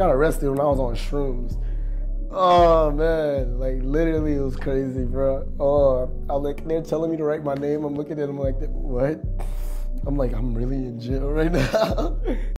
got arrested when I was on shrooms. Oh man, like literally it was crazy, bro. Oh, I'm like they're telling me to write my name. I'm looking at them like, what? I'm like, I'm really in jail right now.